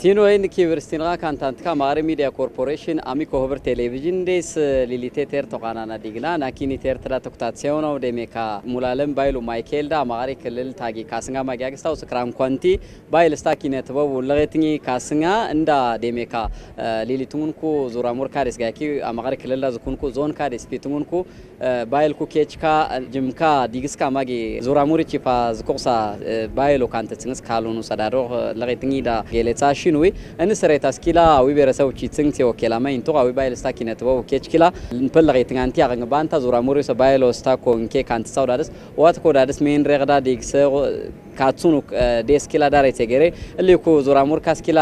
Tino en kiverstinga kantantka mare media corporation amiko hover television des lilite ter toqanana digna nakini ter tra toktatsiyono demeka mulalem baylu michael da mare ክልል ታጊ ካስንጋ ማጊያግስታው ስክራም ኳንቲ ባይል ስታኪነ ተበቡ ለገትኒ ካስንጋ እንዳ ዴሜካ ሊሊቱንኩ ዙራ ሙር ካዴስ ጋኪ አማሪ ክልል ዝኩንኩ ዞን ካዴስ ፒቱንኩ ባይል ኩ ኬችካ ጅምካ ዲግስካ ማጊ ሽንዊ እንስሬታ ስኪላ ዊ ብሔረሰብ ቺ ጽንት ወኬላ ማይንቶ ዊ ባይል ስታኪነ ተበቡ ኬችኪላ እንፈል ለገትኒ አንቲ ያገኝ ባንታ ዙራ ሙር ሰ ባይሎ ስታ ኮንኬ ካንተ ሳውዳደስ ዋት ኮዳደስ ሜን ረግዳ ዲግሰ ካቱኑ ዴስኪላ ዳራ ይተገረ እሊኩ ዙራ ሙር ካስኪላ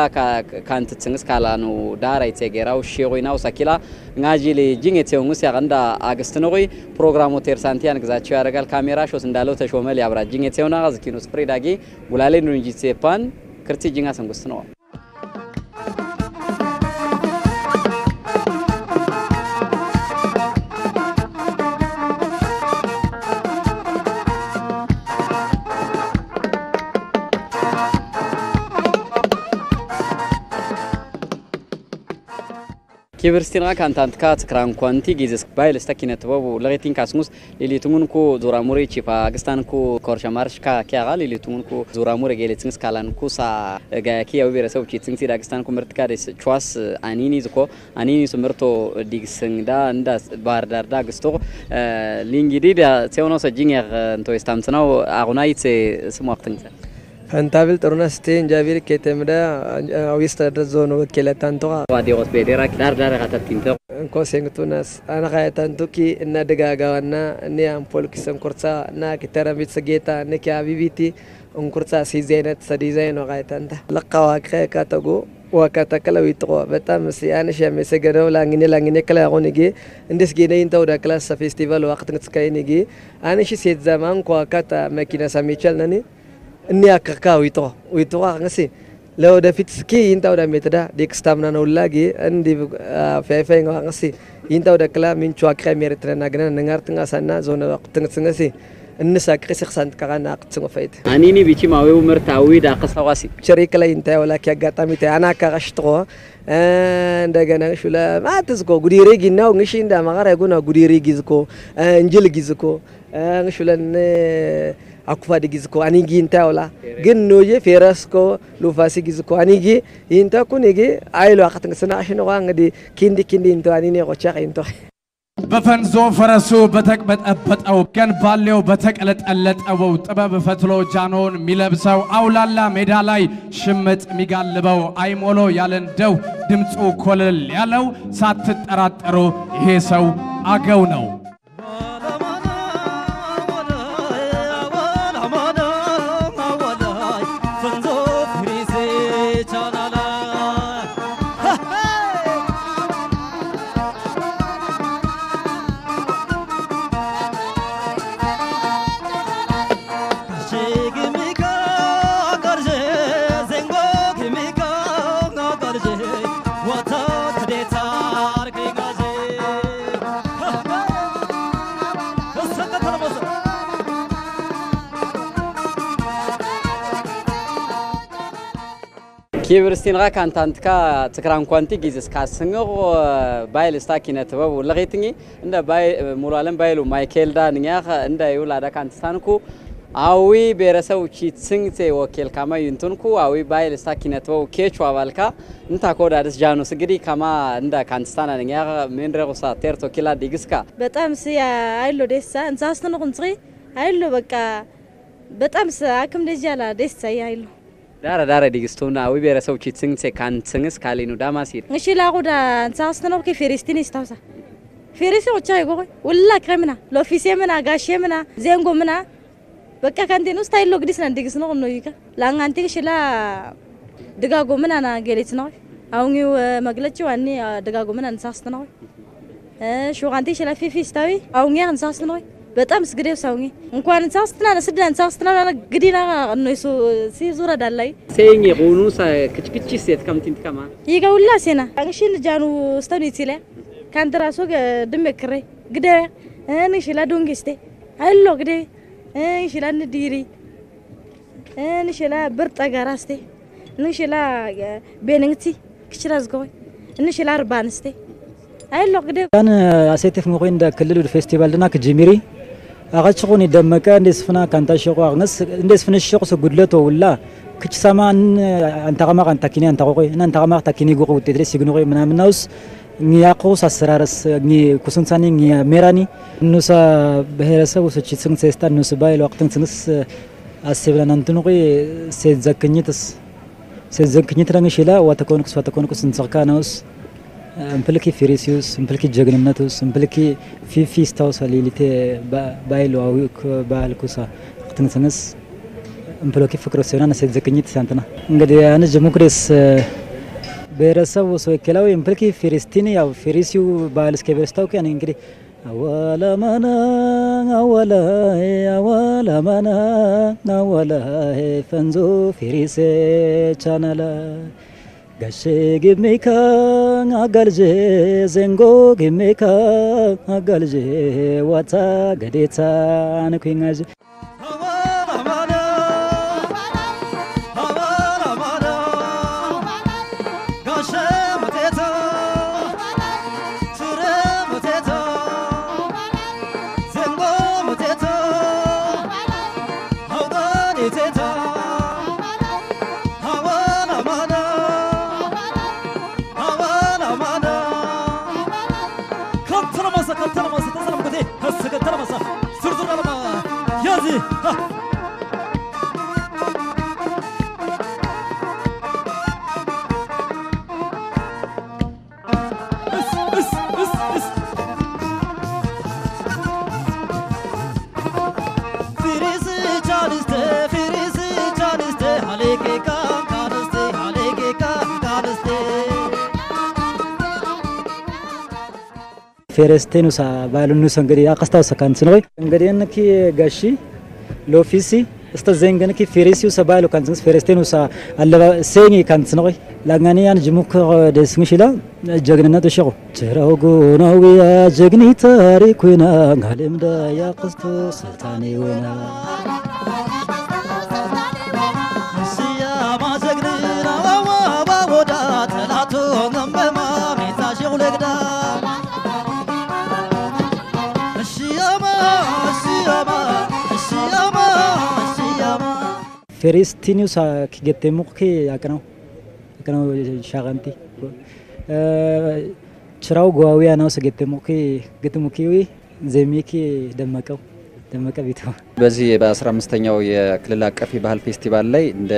ካንት ጽንስ ካላኑ ዳራ ይተገራው ሼጎይናው ሳኪላ ngaji ጅኝ የቴውንስ ያገንዳ አገስት ነው ፕሮግራሙ ቴርሳንቲያን ግዛቸው ያደርጋል። ካሜራ ሾስ እንዳለው ተሾመል ያብራ ጅኝ የቴውና ዝኪኑ ስፕሬዳጊ ጉላሌ እንጂ ሴፓን ክርቲ ጅንጋ ሰንጉስ ነው kibirstinaa kantantka tskrankonti gizsk bailsta kinetbabu lagtin kasngus lilitungunku zuramurichi pakistanku korshamarshka kiaga lilitungunku zuramure geletsngs kalanku sa e, gayakiyawi birasabuchitsngsi dagistanku mirtkades chwas e, anini zko anini sumirto e, digsngda nda bardarda gstoq lingidida tseunosa jingyag ntoistamtsnaw agunayitse smwaqtngsa Hantabil turun asin jabil kita muda eh, awis terus zona kita tanto. Wadi os bedera dar dar kata tinto. Engkau tunas anak kaya tanto ki enna dega na ne ampol kisam kurca na kita rambit segeta ne kia bibiti ungkurca si zainat sa desain kaya tanta. Kata gu wa kata kala wi tro beta mesi ane shia mesi gara wala ngini la ngini kala yaro nigi ndis gina inta sa festival wa kata ngatskai ane shi set zaman ko kata makina samichal nani ኳካታ መኪና ሰሚቻል ነኒ እኒ አከካ ዊጦ ዊጦ ngasi ለወደፊት ስኪ ይንታው ዳ ሜትዳ ዴክስታምና ነው ላጊ እንዲ ፋይፋይ ngasi ይንታው ዳ ክላ ሚንቹ አክራ ሜርትረና ገና ነንጋርትንጋ ሳና ዞነ ወቅትንስ ngasi እንሳቅ ሲክሳንት ከጋና አቅትንጎ ፈይት። አኒኒ ቢቺ ማዌው ምርታዊ ዳ ቀሳዋሲ ሸሪክ ላይ እንታይ ወላኪ አጋጣሚ ታይ። አና ካቀሽጥቆ እንደገና ሹለ ማትዝኮ ጉዲሪ ጊናው ንሺ እንዳ ማጋራ ጉና ጉዲሪ ጊዝኮ እንጅል ጊዝኮ ሹለን አኩፋ ዲጊዝኮ አኒጊ እንታ ወላ ግን ኖዬ ፌረስኮ ሉፋሲ ጊዝኮ አኒጊ ይንታ ኩኒጊ አይሎ አቅትንግ ስናሽን ዋ እንግዲህ ኪንዲ ኪንዲ እንቶ አኒኔ ቆቻ እንቶ በፈንዞ ፈረሱ በተቅበጠበጠው ገን ባሌው በተቀለጠለጠው ጥበብ ፈትሎ ጃኖን የሚለብሰው አውላላ ሜዳ ላይ ሽምጥ የሚጋልበው አይሞሎ ያለንደው ድምፁ ኮለል ያለው ሳትጠራጠሩ ይሄ ሰው አገው ነው። ኪብርስቲንጋ ካንታንትካ ትክራን ኳንቲ ጊዜስ ካስንጎ ባይል ስታኪነ ተበቡ ለገትኒ እንደ ባይ ሙሉ ባይሉ ማይኬል ዳ ንኛ እንደ ይውላዳ ካንትስታንኩ አዊ ብሔረሰብ ቺ ጽንግቴ ወኬል ካማ ይንቱንኩ አዊ ባይል ስታኪነ ተበቡ ኬቹ አባልካ። እንታ ኮዳደስ ጃኖስ እንግዲህ ካማ እንደ ካንትስታና ንኛ ምን ረቁሳ ቴርቶ ኪላ ዲግስካ። በጣም ስ አይሎ ደሳ እንሳስተን ቁንጽሪ አይሎ በቃ በጣም አክም ደጃላ ደሳ አይሎ ዳረ ዳረ ዲግስቱና አዊ ብሔረሰብ ቺ ጽንግቴ ካንትስንግስ ካሊኑ ዳማሲር እሺ ላቁዳ እንሳስተን ኦኬ ፌሪስቲን ስታውሳ ፌሪሲ ወቻ ይጎ ወላ ክረምና ሎፊሴ ምና ጋሼ ምና ዜንጎ ምና በቃ ካንቴን ውስጥ አይሎ ግዲስ ናን ዲግስ ነው ነው ይካ ላንጋንቲ ሽላ ድጋጎ ምና ና ጌሌት ነው አሁን መግለጫ ዋኒ ድጋጎ ምና እንሳስት ነው ሹጋንቲ ሽላ ፊፊስታዊ አሁን ያ ነው በጣም ስግዴብ ሳውኝ እንኳን ሳውስትናና ስድናን ሳውስትናና ግዲና እነሱ ሲዙራ ዳላይ ሴኝ ሆኑ ከችክቺ ሴት ከምቲን ከማ? ይጋ ሴና አንሽን ጃኑ ስተኒ ሲለ ካንትራሶ ድሜ ክሬ ግደ እንሽላ ዶንጌስቴ አሎ ግደ እንሽላ ንዲሪ እንሽላ ብርጠ ጋራስቴ እንሽላ ቤንንግቲ ክችራዝ ጎይ እንሽላ አርባንስቴ አሎ ግደ ያን አሴቴፍ መኮይ እንደ ክልል ፌስቲቫል ድና ክጅሚሪ ኣቐችኹን ይደመቀ እንደስፍና ካንታሸቁ ኣቕነስ እንደስፍንሸቁ ስጉድለቶ ውላ ክችሰማን አንተቀማቅ አንታኪኒ አንታቆቆ እናንተቀማቅ ታኪኒ ጉቁ ውጤትሬ ሲግንቆ ምናምናውስ ኒያቆስ አሰራረስ ኩስንሳኒ ሜራኒ ኑሳ ብሔረሰብ ውሶች ስንግ ሴስታ ኑስ ባይል ወቅትን ስንግስ አሴብለን አንትንቆ ሴዘክኝትስ ሴዘክኝት ረንሽላ ዋተኮንኩስ ዋተኮንኩስ እንስርካ ነውስ። الوقت تنس أسيبنا ننتنوي سيزكنيتس سيزكنيت رانشيلا وتكونكس وتكونكس نسقانوس እምፕልኪ ፊሪሲዩስ እምፕልኪ ጀግንነቱስ እምፕልኪ ፊፊስታውሳ ሊሊቴ ባይሉ አዊክ ባልኩሳ ክትንስንስ እምፕሎኪ ፍቅሮ ሲሆና ነሴት ዘክኝት ሳንትና እንግዲህ አነ ጀሙክሬስ ብሔረሰብ ወሰወከላዊ እምፕልኪ ፊሪስቲኒ ያው ፊሪሲዩ ባህል እስከ ብሔረስታው ከን እንግዲህ አወለመና አወላ አወለመና አወላ ፈንዞ ፊሪሴ ቻናላ ጋሼ ግሜካ አጋልጄ ዘንጎ ግሜካ አጋልጄ ዋታ ገዴታ ንኩኛጅ ፌረስቴኑሳ ባሉኑስ እንግዲህ አቀስታውሰ ካንስ ነው እንግዲህ እንኪ ጋሺ ሎፊሲ እስተ ዘንገንኪ ፌሬሲው ሰባሉ ካንስ ፌረስቴኑሳ አለባ ሴኒ ካንስ ነው ላጋኒ ያን ጅሙክ ደስምሽላ ጀግንነቱ ሸቁ ጀራው ጎናዊያ ጀግኒ ታሪኩና ጋለምዳ ያቀስቶ ስልጣኔ ወና ፌሬስቲኒውሳ ኪገቴሙክ ያቅነው ያቅነው ሻቀንቲ ችራው ጓዊያ ነው ሰገቴሙክ ገትሙኪዊ ዘሚኪ ደመቀው ደመቀ ቢቱ በዚህ በ15ኛው የክልል አቀፍ የባህል ፌስቲቫል ላይ እንደ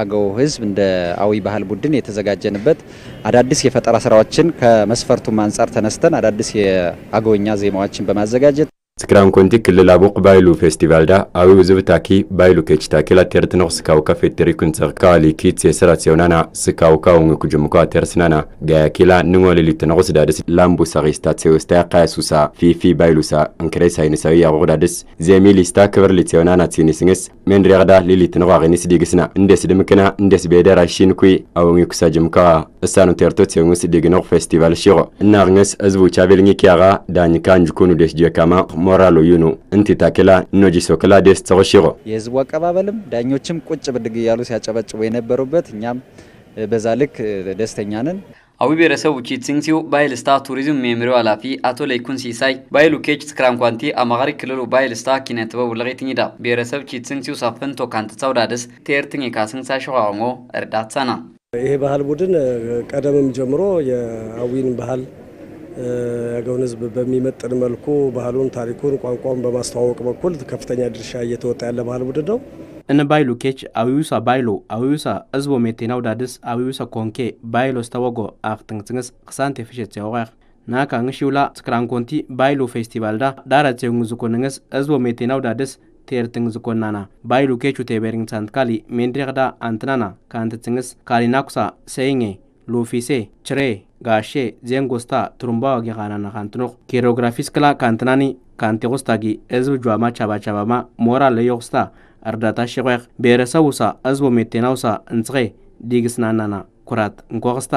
አገው ሕዝብ እንደ አዊ ባህል ቡድን የተዘጋጀንበት አዳዲስ የፈጠራ ስራዎችን ከመስፈርቱም አንጻር ተነስተን አዳዲስ የአገውኛ ዜማዎችን በማዘጋጀት ስክራን ኮንቲ ክልል አቡቅ ባይሉ ፌስቲቫል ዳ አዊ ውዝብ ታኪ ባይሉ ኬች ታኪላ ቴርት ነው ስካውካ ፌቴሪ ኩንጸር ካሊ ኪት የሰራት ሲሆናና ስካውካ ወንግ ኩጅሙካ ተርስናና ጋያኪላ ንጎ ሌሊት ነው ስዳድስ ላምቡ ሳሪስታት ሴውስታ ያቃያሱሳ ፊፊ ባይሉሳ እንክሬ ሳይንሳዊ ያቆዳድስ ዜሚ ሊስታ ክብር ሊት ሲሆናና ሲኒስንስ ሜንድሪያቅዳ ሊሊት ነው አቂኒስ ዲግስና እንዴስ ድምክና ሞራሎ ዩኑ እንቲ ታኬላ ኖጂ ሶክላ ደስ ተቆሽቆ የህዝቡ አቀባበልም ዳኞችም ቁጭ ብድግ እያሉ ሲያጨበጭቡ የነበሩበት እኛም በዛ ልክ ደስተኛ ነን። አዊ ብሔረሰብ ውቺት ሲንሲው ባይል ስታ ቱሪዝም ሜምሪው ኃላፊ አቶ ለይኩን ሲሳይ ባይሉ ኬች ስክራንኳንቲ አማኻሪ ክልሉ ባይል ስታ ኪነ ጥበብ ውለቂትኝዳ ብሔረሰብ ቺት ሲንሲው ሳፈንቶ ካንት ሳውዳደስ ቴርትኝ ካስንሳ ሸዋንጎ እርዳት ሰና ይሄ ባህል ቡድን ቀደምም ጀምሮ የአዊን ባህል የአገውን ሕዝብ በሚመጥን መልኩ ባህሉን፣ ታሪኩን፣ ቋንቋውን በማስተዋወቅ በኩል ከፍተኛ ድርሻ እየተወጣ ያለ ባህል ቡድን ነው። እነ ባይሉ ኬች አዊዩሳ ባይሎ አዊዩሳ እዝቦ ሜቴናው ዳድስ አዊዩሳ ኮንኬ ባይሎ ስተወጎ አክትንግትንግስ ክሳንቴ ፍሸት ሲያወቃ ናካ ንሺውላ ስክራንኮንቲ ባይሎ ፌስቲቫል ዳ ሴንጉ ዝኮንንግስ እዝቦ ሜቴናው ዳድስ ቴርትንግ ዝኮናና ባይሉ ኬቹ ቴቤሪንግ ሳንት ካሊ ሜንድሬቅዳ አንትናና ካንትትንግስ ካሊናኩሳ ሴይኜ ሉፊሴ ችሬ ዋጊ ኻናና ካንትኖቅ ኬሮግራፊስ ክላ ካንትናኒ ካንቲ ቁስታጊ እዝብ ጇማ ቻባቻባማ ሞራ ለዮቁስታ እርዳታ ሽቆቅ ብሔረሰቡሳ እዝቦ ሜቴናውሳ እንጽኼ ዲግስናናና ኩራት እንቆቅስታ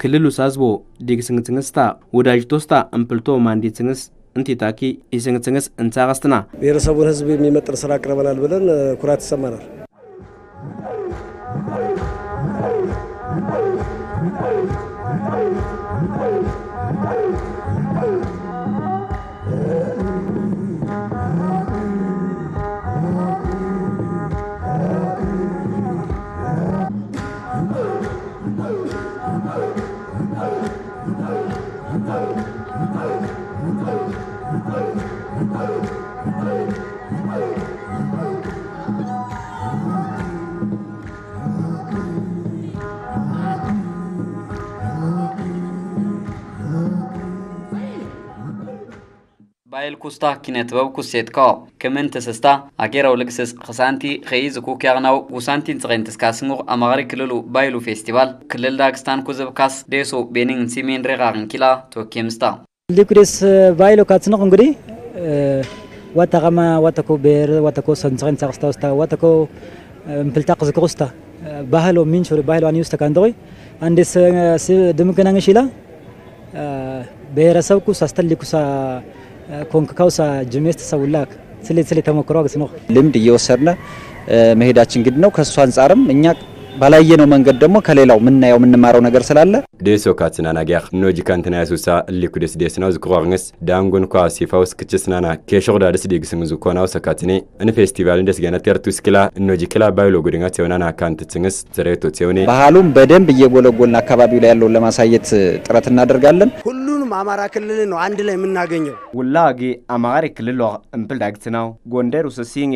ክልሉሳ እዝቦ ዲግስንግስንግስታ ወዳጅቶስታ እምፕልቶ ማንዲትስንግስ እንቲታኪ ይስንግስንግስ እንጻቀስትና ብሔረሰቡን ሕዝብ የሚመጥን ስራ አቅርበናል ብለን ኩራት ይሰማናል። አጌራው ልግስስ ክሳንቲ ኸይዝ ኩክያግናው ጉሳንቲን ጽቐን ትስካስንጉ አማሪ ክልሉ ባይሉ ፌስቲቫል ክልል ዳግስታን ኩዝብካስ ዴሶ ቤኒን ሲሜን ሬቃቅን ኪላ ቶኬምስታ ሊኩዴስ ባይሎ ካትንቕ እንግዲህ ዋታ ቐማ ዋተኮ ቤር ዋተኮ ሰንጽቐን ጸቕስታ ውስታ ዋተኮ ምፕልታቅ ዝክቁስታ ባህሎ ሚንቹሪ ባህሎ አንዩስተ ካንደቆይ አንዴስ ድምክናንሽ ኢላ ብሔረሰብ ኩሳ አስተሊ ኩሳ ኮንክካውሳ ጅሜስት ሰውላክ ስሌ ስሌ ተሞክሮ አግስኖ ልምድ እየወሰድነ መሄዳችን ግድ ነው። ከእሱ አንጻርም እኛ ባላየነው መንገድ ደግሞ ከሌላው ምናየው የምንማረው ነገር ስላለ ዴሶ ካትናናጊያኽ ኖጂ ካንትና ያሱሳ እሊኩዴስ ዴስናው ዝክቋቅንስ ዳንጎን ኳ ሲፋውስ ክችስናና ኬሾቅዳ ደስ ዲግስን ዝኮናው ሰካትኔ እን ፌስቲቫል እንደስ ገነ ቴርቱስ ክላ እኖጂ ክላ ባይሎ ጉድንጋ ቴውናና ካንት ጽንስ ትሬቶ ቴውኔ ባህሉም በደንብ እየጎለጎልን አካባቢው ላይ ያለውን ለማሳየት ጥረት እናደርጋለን። አማራ ክልል ነው አንድ ላይ የምናገኘው። ውላጊ አማሪ ክልሎ እምፕል ዳግትናው ጎንደር ውሰ ሲኜ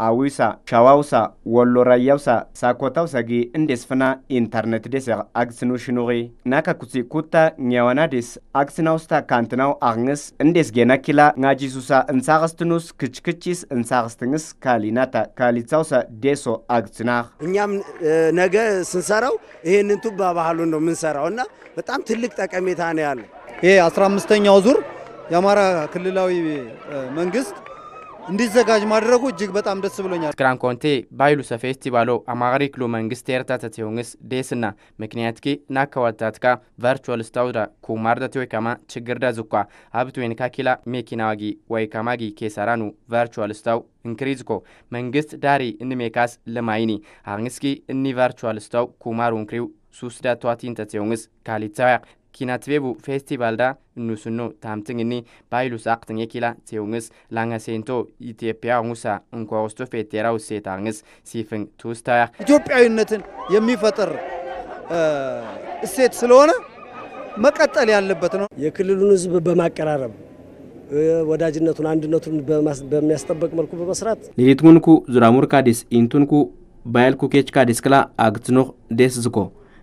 አዊሳ ሻዋውሳ ወሎ ራያውሳ ሳኮታውሳ ጊ እንዴስፍና ኢንተርኔት ዴስ አግስኑ ሽኑሪ ናካ ኩሲ ኩታ ኛዋና ዴስ አግስናውስታ ካንትናው አግንስ እንዴስ ጌና ኪላ ngaጂሱሳ እንሳቅስትኑስ ክችክቺስ እንሳቅስትንስ ካሊናታ ካሊጻውሳ ዴሶ አግስናኽ እኛም ነገ ስንሰራው ይሄንን ቱባ ባህሉን ነው የምንሰራው እና በጣም ትልቅ ጠቀሜታ ነው ያለው። ይሄ 15ኛው ዙር የአማራ ክልላዊ መንግስት እንዲዘጋጅ ማድረጉ እጅግ በጣም ደስ ብሎኛል። ስክራን ኮንቴ ባይሉሰ ፌስቲቫሎ አማሪ ክሉ መንግስት ኤርታተ ቴውንስ ዴስና ምክንያት ኪ ናከዋታትካ ቨርቹዋል ስታውዳ ኩማርዳት ወይ ከማ ችግርዳ ዝኳ ሀብትዌን ካኪላ ሜኪናዋጊ ወይ ከማጊ ኬሰራኑ ቨርቹዋል ስታው እንክሪዝኮ መንግስት ዳሪ እንሜካስ ለማይኒ አግንስኪ እኒ ቨርቹዋል ስታው ኩማሩ እንክሪው ሱስዳ ተዋቲንተ ቴውንስ ካሊታያ ኪናትቤቡ ፌስቲቫል ዳ እኑስኖ ታምትንግኒ ባይሉ ሳቅትን የኪላ ቴውንስ ላንገሴንቶ ኢትዮጵያ ሙሳ እንኳ ወስቶ ፌቴራው ሴታንግስ ሲፍን ቱስታያ ኢትዮጵያዊነትን የሚፈጥር እሴት ስለሆነ መቀጠል ያለበት ነው። የክልሉን ሕዝብ በማቀራረብ ወዳጅነቱን አንድነቱን በሚያስጠበቅ መልኩ በመስራት ሊሊትኩንኩ ዙራሙር ካዲስ ኢንቱንኩ ባይልኩ ኬች ካዲስ ክላ አግትኖ ዴስ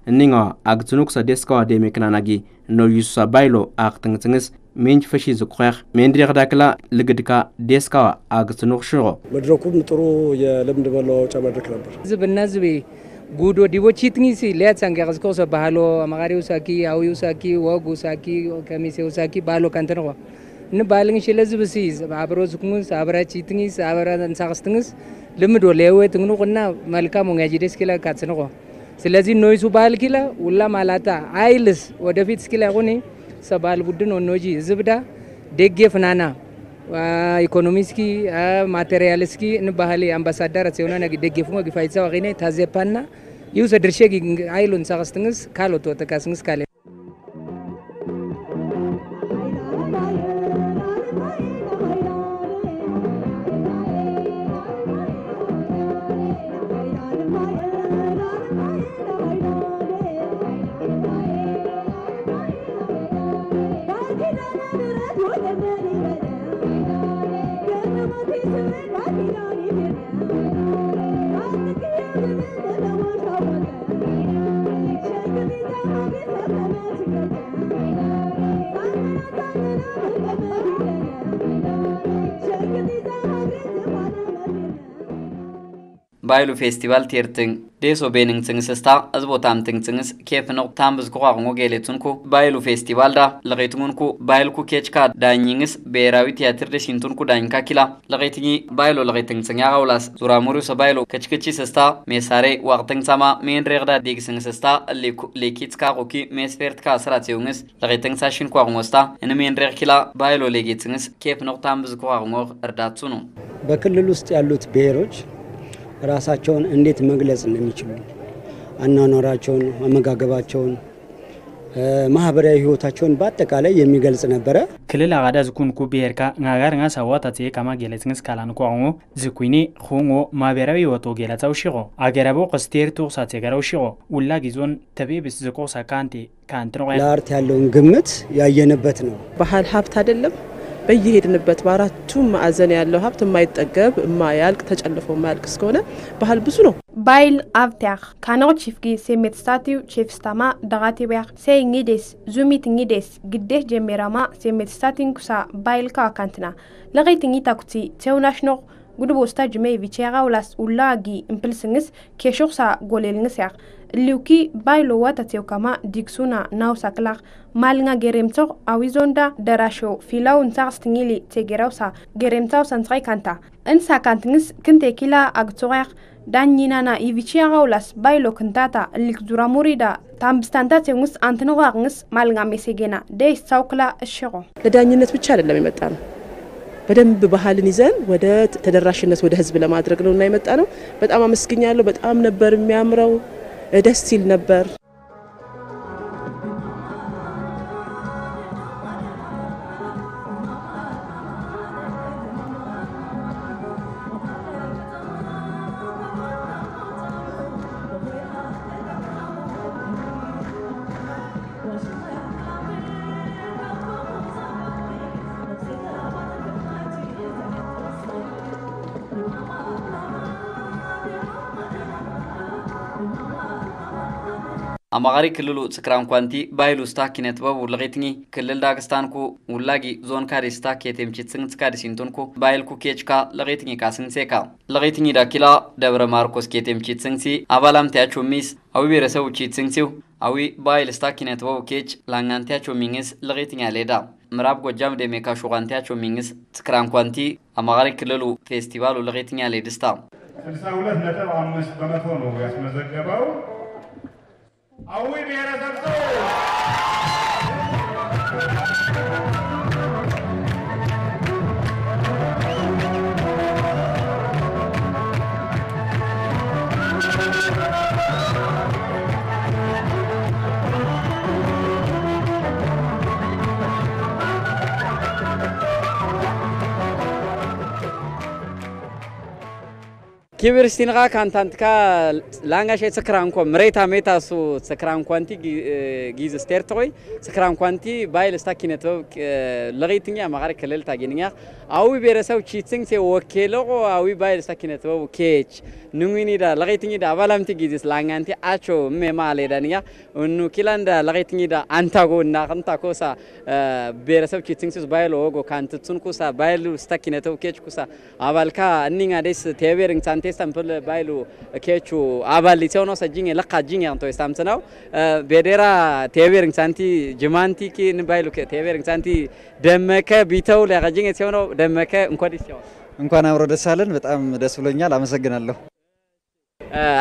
ዝኮ እኒnga agtunuk sa deskawa de meknanagi no yusa bailo agtngtngs ሜንች ፈሺ ዝቆያኽ ሜንድሪ ክዳክላ ልግድካ ዴስካዋ አግትኑክ ሽሮ መድረኩም ጥሩ የልምድ መለዋወጫ መድረክ ነበር። ዝብና ዝቤ ጉዶ ዲቦ ቺትኒሲ ሊያት ሳንገቀስኮ ሰ ባህሎ አማጋሪው ሳኪ አዊው ሳኪ ወጉ ሳኪ ከሚሴው ሳኪ ባህሎ ከንተንቆ ን ባልኝ ሽለ ዝብሲ አብሮ ዝኩንስ አብራ ቺትኒስ አብራ እንሳቅስትንስ ልምዶ ለወ ትንቁና መልካም ወንጋጂ ደስኪላ ካትንቆ ስለዚህ ኖይሱ ባህል ኪላ ውላ ማላታ አይልስ ወደፊት እስኪላ ሆኔ ሰባል ቡድን ወኖጂ ዝብዳ ደጌ ፍናና ኢኮኖሚስኪ ማቴሪያልስኪ ንባህሊ አምባሳደር ሲሆነ ነግ ደጌ ፍሞ ግፋይሳ ወቂኔ ይውሰ ድርሼ አይሉን ሳቅስትንስ ካልወቶ ተካስንስ ካለ ባይሉ ፌስቲቫል ቴርትን ዴሶ ቤኒንግ ጽንስስታ እዝቦታም ትንጽንስ ኬፍ ነው ታምብዝ ቋቁሞ ጌሌቱንኩ ባይሉ ፌስቲቫል ዳ ለቀይትሙንኩ ባይልኩ ኬችካ ዳኝንስ ብሔራዊ ቲያትር ደሲንቱንኩ ዳኝካ ኪላ ለቀይትኝ ባይሎ ለቀይትንጽኛ ጋውላስ ዙራሙሩ ሰባይሎ ከችክቺ ስስታ ሜሳሬ ዋቅትን ሰማ ሜን ሬግዳ ዲግስን ስስታ ሌኪት ካቁኪ ሜስፌርት ካ ስራት ሲውንስ ለቀይትን ሳሽን ቋቁሞስታ እን ሜን ሬግ ኪላ ባይሎ ሌጌትንስ ኬፍ ነው ታምብዝ ቋቁሞ እርዳቱ ነው። በክልል ውስጥ ያሉት ብሔሮች ራሳቸውን እንዴት መግለጽ እንደሚችሉ አኗኗራቸውን፣ አመጋገባቸውን፣ ማህበራዊ ህይወታቸውን በአጠቃላይ የሚገልጽ ነበረ። ክልል አጋዳ ዝኩንኩ ብሔርካ ngagar nga sawata te kama geletngs kalan ko ngo zikuini khungo ማህበራዊ ወቶ ገለታው ሽቆ አገረቦ ቀስቴር ቱቅሳ ተገራው ሽቆ ውላ ጊዞን ተቤብስ ዝቆ ሳካንቲ ካንትሮ ለአርት ያለውን ግምት ያየንበት ነው። ባህል ሀብት አይደለም፣ በየሄድንበት በአራቱ ማዕዘን ያለው ሀብት የማይጠገብ የማያልቅ ተጨልፎ የማያልቅ እስከሆነ ባህል ብዙ ነው። ባይል አብቲያክ ካነቅ ቺፍጊ ሴሜትስታቲው ቼፍስታማ ዳጋቲቢያክ ሴይኒዴስ ዙሚትኒዴስ ግዴህ ጀሜራማ ሴሜትስታቲንኩሳ ባይል ካዋካንትና ለቀይትኒ ታኩቲ ቴውናሽኖቅ ቴውናሽኖቕ ጉድቦስታ ጅሜ ቪቼራውላስ ኡላጊ እምፕልስንግስ ኬሾኽሳ ጎሌልንግስ ያኽ። እሊውኪ ባይሎ ዋታቴው ከማ ዲግሱና ናውሳክላኽ ማልnga ጌሬምቶቕ አዊዞንዳ ደራሾ ፊላው እንሳቕስትኝሊ ቴጌራውሳ ጌሬምታው ሰንስቐይ ካንታ። እንሳ ካንትንግስ ክንቴ ኪላ አግቶቕያኽ ዳኝናና ኢቪቺያጋውላስ ባይሎ ክንታታ እሊክ ዙራሙሪዳ ታምብስታንታ ቴንግስ አንትንቋቅንግስ ማልnga ሜሴጌና ደይስ ሳውክላ እሽቆ ለዳኝነት ብቻ አይደለም የመጣ ነው። በደንብ ባህልን ይዘን ወደ ተደራሽነት ወደ ህዝብ ለማድረግ ነው እና የመጣ ነው። በጣም አመስግኛለሁ። በጣም ነበር የሚያምረው፣ ደስ ሲል ነበር። አማኻሪ ክልሉ ጽክራን ኳንቲ ባይሉ ስታ ኪነት በቡ ለቂትኒ ክልል ዳግስታንኩ ውላጊ ዞን ካዲስታ ኬቴምቺት ስንግት ካዲሲንቱንኩ ባይልኩ ኬችካ ለቂትኒ ካ ስንግሴካ ለቂትኒ ዳኪላ ደብረ ማርቆስ ኬቴምቺት ስንግሲ አባላምቲያቸው ሚስ አዊ ብሔረሰቡ ቺት ስንግሲው አዊ ባይል ስታ ኪነት በቡ ኬች ላንጋንቲያቸው ሚንግስ ለቂትኛ ሌዳ ምዕራብ ጎጃም ደሜካ ሹቃንቲያቸው ሚንግስ ጽክራን ኳንቲ አማኻሪ ክልሉ ፌስቲቫሉ ለቂትኛ ሌድስታ 62 ነጥብ አምስት በመቶ ነው ያስመዘገበው። አዊ ብሔረሰብ ኪብር ስቲንኻ ካንታንትካ ላንጋሽ ስክራንኮ ምሬታ ሜታ ሱ ስክራንኳንቲ ጊዝ ስቴርት ቆይ ስክራንኳንቲ ባይል ስታ ኪነት ለቂትኛ ማኻሪ ክልል ታጊንኛ አዊ ብሔረሰብ ቺትስንግ ሴ ወኬለቆ አዊ ባይል ስታ ኪነት ኬች ንጉኒዳ ለቂትኝዳ አባላምቲ ጊዜስ ላንጋንቲ አቾ ሜማ ሌዳንኛ እኑ ኪላንዳ ለቂትኝዳ አንታጎ እና ክንታ ኮሳ ብሔረሰብ ቺትስንግ ሱስ ባይል ወጎ ካንትቱን ኩሳ ባይል ስታ ኪነት ኬች ኩሳ አባልካ እኒኛ ደስ ቴቤርንግ ሳንቴ ተስተምፕል ባይሉ ኬቹ አባል ሊሴውኖ ሰጂኝ ለካ ጂኝ አንቶ ስታምስናው ቤዴራ ቴቤርንግ ሳንቲ ጅማንቲ ኪ ንባይሉ ቴቤርንግ ሳንቲ ደመከ ቢተው ለቀጂኝ ሲሆኖ ደመከ እንኳን እንኳን አብሮ ደስ አለን። በጣም ደስ ብሎኛል። አመሰግናለሁ።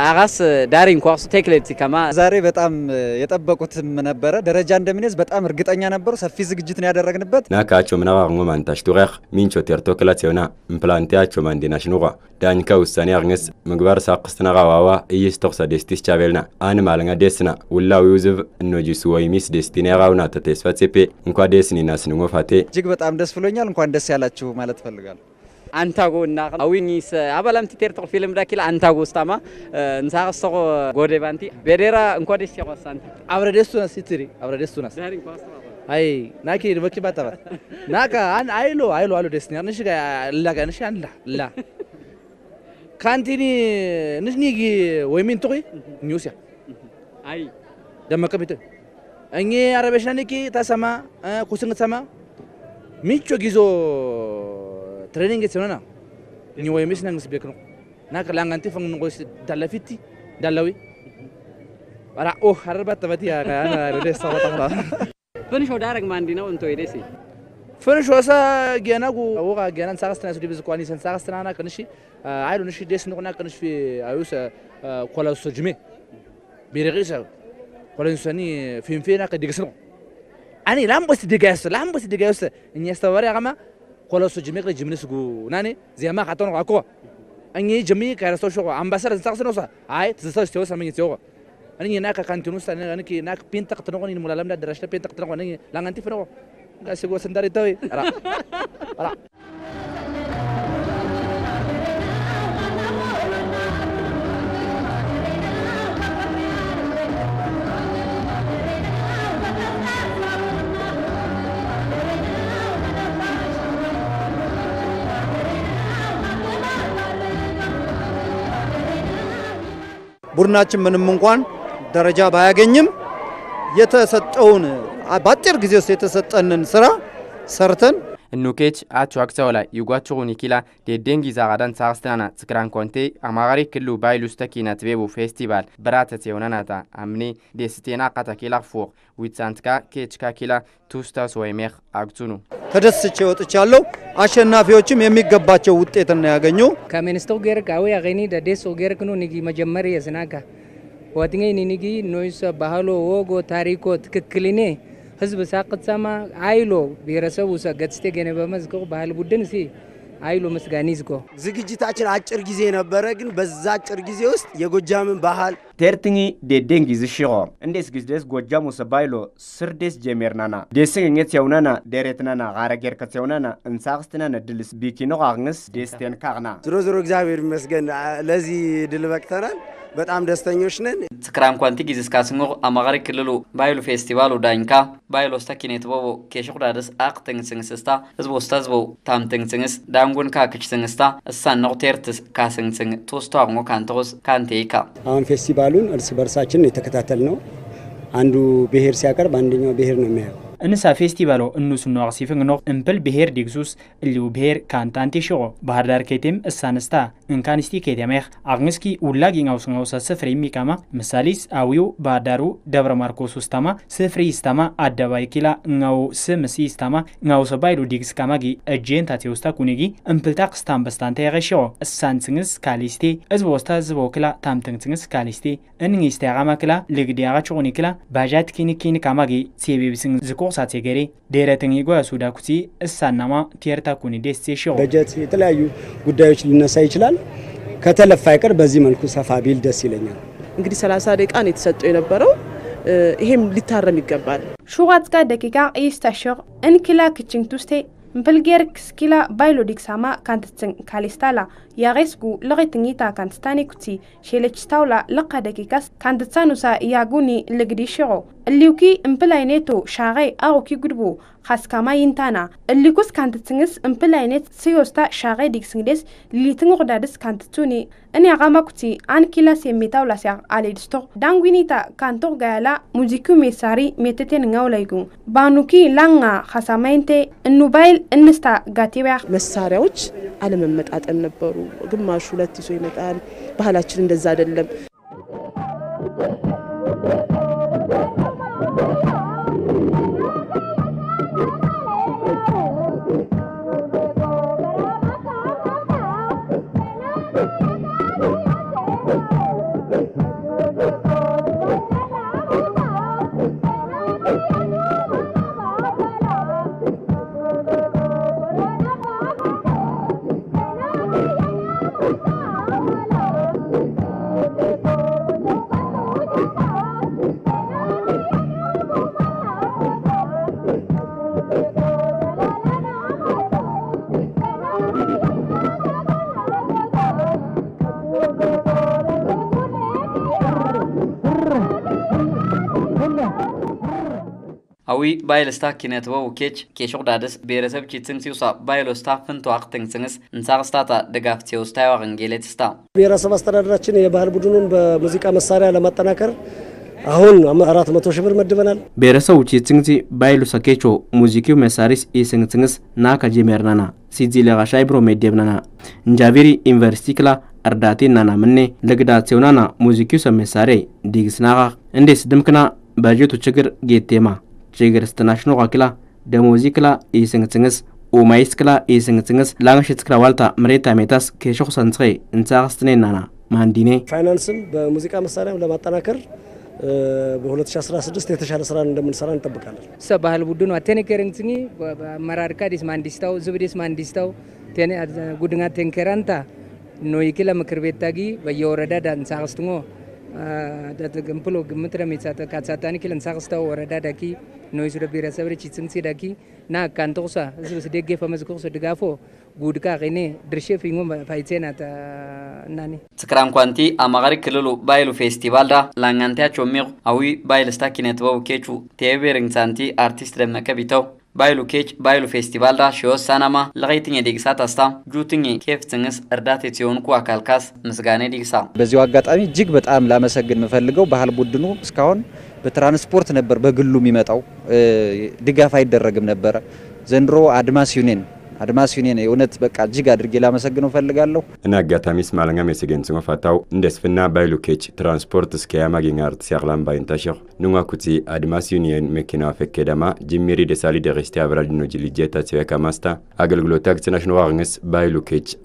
አጋስ ዳሪን ኳሱ ቴክሌት ከማ ዛሬ በጣም የጠበቁትም ነበረ ደረጃ እንደሚነዝ በጣም እርግጠኛ ነበሩ። ሰፊ ዝግጅት ነው ያደረግንበት። ናካቸው ምናቃቅሞ ማንታሽ ቱቀኽ ሚንቾ ቴርቶ ክላት የሆና ኢምፕላንቲያቸው ማንዲናሽ ኑቋ ዳኝካ ውሳኔ አግኘስ ምግባር ሳቅስትናቃ ዋዋ እይስ ተኩሳ ደስቲስ ቻቤልና አን ማለኛ ደስና ውላዊ ውዝብ እኖጂሱ ወይሚስ ደስቲን ያቃውና ተቴስፋ ጼፔ እንኳ ደስኒና ስንጎ ፋቴ እጅግ በጣም ደስ ብሎኛል። እንኳን ደስ ያላችሁ ማለት እፈልጋለሁ። አንታጎ እና አዊኒስ አባላምቲ ቴርቶ ፊልም ዳኪላ አንታጎ ስታማ እንሳቅስተቆ ጎዴ ባንቲ ቤዴራ እንኳ ደስ ያቆሳንቲ አብረ ደስቱና ሲትሪ አብረ ደስቱና አይ ናኪ በኪ ባጠባ ናካ አን አይሎ አይሎ አሎ ደስኒ ንሽ ጋ ላ ጋ ንሽ አንላ ላ። ካንቲኒ ንሽኒ ጊ ወይሚን ቶቂ ኒውስያ አይ። ደመቀ ቢተ እኚ አረበሽናኒኪ ታሰማ ኩስንግ ሰማ ሚቾ ጊዞ training esenana ni wayme sina ngis bekno nak langanti fang ngos dalafiti dalawi ara oh harba tabati ya ana rede sawata khala finish odarag mandina onto idesi فنش وسا جيناجو وقع جينان ساقستنا سودي بس كواني سن ساقستنا أنا كنشي عايلو نشي ديس نقنا كنش في عيوسا كولا سجمي بيرغيسا كولا إنساني فين فينا قد يقسلون أنا لام بس دقيقة لام بس دقيقة إني أستوى رقمه kholo su jimi kri jimni sugu. Nani? Ziyama khaton ga ko. Angi jimi kara so shogo ambasar zak sino sa. Ai tsa sa sa mi tsogo ani ni naka kantinu sa ni ani ki nak pin tak tano ni mulalam da drashta pin tak tano ni langanti fero ga sugu sandari toy ara. ቡድናችን ምንም እንኳን ደረጃ ባያገኝም የተሰጠውን በአጭር ጊዜ ውስጥ የተሰጠንን ስራ ሰርተን እኑኬች አቹ አክሰወላ ይጓችሩን ይኪላ ዴዴንጊ ዛጋዳን ሳርስትናና ጽክራን ኮንቴ አማጋሪ ክሉ ባይሉስተ ኪነት ቤቡ ፌስቲቫል በራተት የሆነናታ አምኔ ዴስቴና ቃታ ኪላ ፎር ዊትሳንትካ ኬችካ ኪላ ቱስታስ ወይሜኽ አግቱኑ ተደስቼ ወጥቻለሁ። አሸናፊዎችም የሚገባቸው ውጤትና ያገኙ ከሚኒስትሩ ጌርክ አዊ አገኒ ደዴሶ ጌርክ ኑ ንጊ መጀመሪያ የስናካ ወትngay ኒኒጊ ኖይሰ ባህሎ ወጎ ታሪኮ ትክክልኔ ህዝብ ሳቅትሰማ አይሎ ብሔረሰቡ ሰ ገጽቴ ገነ በመዝቆ ባህል ቡድን ሲ አይሎ ምስጋኒ ዝጎ ዝግጅታችን አጭር ጊዜ ነበረ፣ ግን በዛ አጭር ጊዜ ውስጥ የጎጃምን ባህል ቴርትኝ ዴዴንጊ ዝሽቆ እንዴስ ግዝደስ ጎጃሙ ሰባይሎ ስርዴስ ጀሜርናና ዴስግኘት የውነና ዴሬትናና ጋረጌርከት የውነና እንሳቅስትናነ ድልስ ቢኪኖ ቃቅንስ ዴስቴን ካቅና ዝሮ ዝሮ እግዚአብሔር ይመስገን። ለዚህ ድል በቅተናል። በጣም ደስተኞች ነን። ስክራን ኳንቲ ጊዜ ስካስንጎ አማጋሪ ክልሉ ባይሉ ፌስቲቫሉ ዳኝካ ባይሎ ስታ ኪኔት ቦቦ ኬሽቅ ዳደስ አቅ ትንግስንግስታ ህዝቦ ስታ ህዝቦ ታም ትንግስንግስ ዳንጉን ካ ክች ትንግስታ እሳን ነው ቴርትስ ካስንግስንግ ቶስቶ አቅሞ ካንተቆስ ካንቴይካ አሁን ፌስቲቫሉን እርስ በርሳችን የተከታተል ነው። አንዱ ብሔር ሲያቀርብ አንደኛው ብሔር ነው የሚያየው። እንሳ ፌስቲቫሎ እኑሱ ኖቅ ሲፍንግ ኖቅ እምፕል ብሔር ዲግሱስ እሊው ብሔር ካንታንቲ ሽቆ ባህር ዳር ኬቴም እሳንስታ እንካንስቲ ኬቴሜኽ አቅንስኪ ውላጊ ngaus ስፍሪ ሚካማ ምሳሊስ አዊው ባህር ዳሩ ደብረ ማርቆስ ውስታማ ስፍሪ ይስታማ አደባይ ኪላ ngaው ስምሲ ይስታማ ngaው ሰባይሉ ዲግስ ካማጊ እጄን ታቴ ውስታ ኩኒጊ እምፕልታ ቅስታን በስታንተ የኸሽቆ እሳን ጽንግስ ካሊስቴ እዝቦ ውስታ ዝቦ ክላ ታምትንግ ጽንግስ ካሊስቴ እንንጊስቴ ያቃማ ክላ ልግዲ ያቃጭቁኒ ክላ ባጃት ኪኒ ኪኒ ካማጊ ሴቤቢስን ዝቆ ሳት የገሬ ዴረትን ይጎ ሱዳ ኩሲ እሳናማ ቴርታ ኩኒ ደስ ሸው በጀት የተለያዩ ጉዳዮች ሊነሳ ይችላል። ከተለፋ አይቀር በዚህ መልኩ ሰፋ ቢል ደስ ይለኛል። እንግዲህ 30 ደቂቃ ነው የተሰጠው የነበረው። ይሄም ሊታረም ይገባል። ሹዋትጋ ደቂቃ ኢስተሽር እንክላ ክችንቱስቴ mpilger skila bailo diksama kantatsin kalistala yagesgu laqitngita kantstani kuti shelechtaula laqa dakikas kantatsanusa yaguni ligdishiro liuki mpilayneto shaqay agoki gudbu khaskama yintana likus kantatsingis mpilaynet siyosta shaqay diksingdes litingoqdadis kantatsuni እኔ አቃማኩቲ አን ኪላስ የሚታውላ ሲያ አሌድስቶ ዳንጉኒታ ካንቶ ጋያላ ሙዚኩ ሜሳሪ ሜቴቴን ኛውላይጉ ባኑኪ ላnga ኸሳማይንቴ እኑባይል እንስታ ጋቲቢያ መሳሪያዎች አለመመጣጠን ነበሩ። ግማሹ ሁለት ይዞ ይመጣል። ባህላችን እንደዛ አይደለም። አዊ ባይልስታ ወው ኬች ኬሾቅ ዳደስ ብሔረሰብ ቺትስንግ ሲውሳ ባይሎስታ ፍንቶ አቅትንግስንግስ እንሳቅስታታ ድጋፍ ቴውስታ ያዋቅንጌሌት ስታ ብሔረሰብ አስተዳደራችን የባህል ቡድኑን በሙዚቃ መሳሪያ ለማጠናከር አሁን አራት መቶ ሺህ ብር መድበናል። ብሔረሰቡ ቺትስንግሲ ባይሉ ሰኬቾ ሙዚኪው መሳሪስ ኢስንግስንግስ ናካ ጄሜርናና ሲዚ ለጋሻይ ብሮ ሜዴብናና እንጃቢሪ ዩኒቨርሲቲ ክላ እርዳቴ ናና ምኔ ለግዳሴውናና ሙዚኪው ሰመሳሬ ዲግስናቃ እንዴስ ድምክና ባጀቱ ችግር ጌቴማ ስትናሽኖ ቃኪላ ደሞዚ ክላ ኢስንግስንግስ ኡማይስ ክላ ኢስንግስንግስ ላንግሽት ክላ ዋልታ መሬታ ሜታስ ኬሾክ ሰንጽኸ እንሳቅስትኔ ናና ማንዲኔ ፋይናንስም በሙዚቃ መሳሪያም ለማጠናከር በ2016 የተሻለ ስራ እንደምንሰራ እንጠብቃለን። ሰ ባህል ቡድኑ አቴኔ ከረንግጽኒ መራርካ ዲስ ማንዲስታው ዝብዲስ ማንዲስታው ቴኔ ጉድንጋ ቴንከራንታ ኖይኪለ ምክር ቤት ታጊ በየወረዳ ዳንሳቅስትሞ ገምፕሎ ግምትረ ሚሳተ ካሳታኒ ክል እንሳቅስታው ወረዳ ዳኪ ኖይሱ ደ ብሔረሰብ ቺጽንሲ ዳኪ ና ካንቶቅሳ ህዝብ ስደጌ ፈመዝቆቅሶ ድጋፎ ጉድካ ቂኔ ድርሼ ፊንጎ ፋይቴናት እናኒ። ስክራን ኳንቲ አማጋሪ ክልሉ ባይሉ ፌስቲቫል ዳ ላንጋንቲያ ቾሚቅ አዊ ባይልስታ ኪነት በው ኬቹ ቴቤሪንግ ሳንቲ አርቲስት ደመቀ ቢተው ባይሉ ኬች ባይሉ ፌስቲቫል ዳ ሽወስ ሳናማ ለቀይትኝ ዲግሳ ታስታ ጁትኝ ኬፍ እርዳት የትሆንኩ አካልካስ ምስጋኔ ዲግሳ በዚሁ አጋጣሚ እጅግ በጣም ላመሰግን የምፈልገው ባህል ቡድኑ እስካሁን በትራንስፖርት ነበር በግሉ የሚመጣው፣ ድጋፍ አይደረግም ነበረ። ዘንድሮ አድማስ ዩኒየን አድማስ ዩኒየን የእውነት በቃ እጅግ አድርጌ ላመሰግነው ፈልጋለሁ። እና አጋጣሚ ስማለኛ ሜሰገን ጽንጎ ፋታው እንደስፍና ባይሉ ኬች ትራንስፖርት እስከ ያማግኛርት ሲያክላም ባይንታሸኽ ኑንጋ ኩቲ አድማስ ዩኒየን መኪና ፈኬ ደማ ደሳሊ ደሬስቲ አብራድኖ ጅልጀታ ጽበ ከማስታ። አገልግሎት ታክስናሽ ንዋቅንስ ባይሉ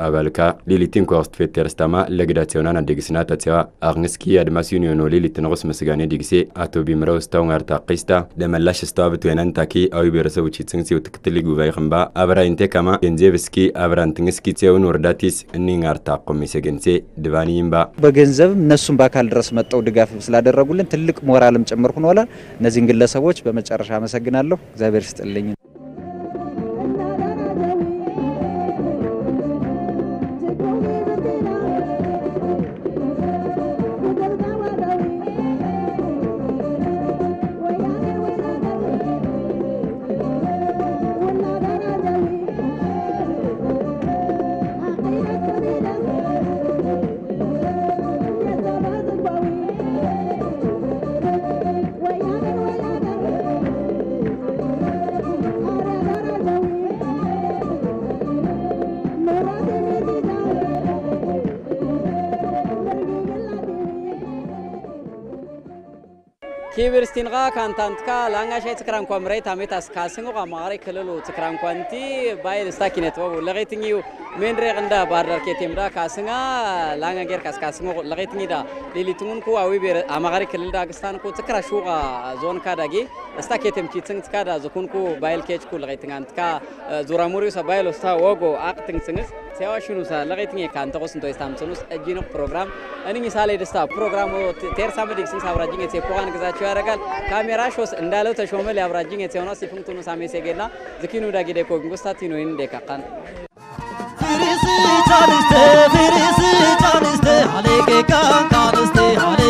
አባልካ። ሊሊቲን ኮርስት ፌቴርስተማ ለግዳቸውናን አደግስና ተጽዋ አቅንስኪ አድማስ ዩኒየኖ ሊሊት ንቁስ መስጋኔ ዲግሴ። አቶ ቢምረው ስታው ጋር ታቂስታ። ለመላሽ ስታዋብት ወይናን ታኪ። አዊ ብሔረሰቦች ጽንሲው ትክትል ጉባኤ ክንባ አብራይንቴ ገንዘብ እስኪ አብራንትን እስኪ ጽውን ወርዳቲስ እኒንጋር ታቆም ሰገንሴ ድባኒ ይምባ በገንዘብም እነሱም በአካል ድረስ መጠው ድጋፍ ስላደረጉልን ትልቅ ሞራልም ጭምር ሆኗል። እነዚህን ግለሰቦች በመጨረሻ አመሰግናለሁ። እግዚአብሔር ይስጥልኝ። ካንታንትካ ላንጋሻይ ትክራን ኳ ምራይ ታሜት አስካስንጎ ማሪ ክልሉ ትክራን ኳንቲ ባይል ስታ ኪነት ወቡ ለቀይትኝዩ ሜንድሬ ቅንዳ ባርዳር ኬቴምዳ ካስንጋ ላንጋ ጌር ካስካስንጎ ለቀይትኝ ዳ ሊሊትሙን ኩ አዊ ቤር አማሪ ክልል ዳ ግስታን ኩ ትክራ ሹቃ ዞን ካ ዳጊ እስታ ኬቴም ቺትንግ ትካ ዳ ዝኩን ኩ ባይል ኬች ኩ ለቀይትኛ እንትካ ዙራ ሙሪው ሳ ባይል ስታ ወጎ አቅትንግ ስንግስ ሲያዋሽኑ ሳ ለቀይትኝ ካንተ ቆስ እንቶ ስታምጽኑስ እጂኖ ፕሮግራም እኒኝ ሳሌ ደስታ ፕሮግራሙ ቴርሳ መዲግ ስንስ አብራጅኝ የቴፖዋን ግዛቸው ያደርጋል ካሜራ ሾስ እንዳለው ተሾመ ሊያብራጅኝ የሆነ ሲፍንቱኑ ሳሜ ሴጌና ዝኪኑ ዳጊዴ ኮንጉስታቲኖ ይን ደካካን ፊሪስ ቻንስቴ ፊሪስ ቻንስቴ አሌቄ ካንካንስቴ አሌቄ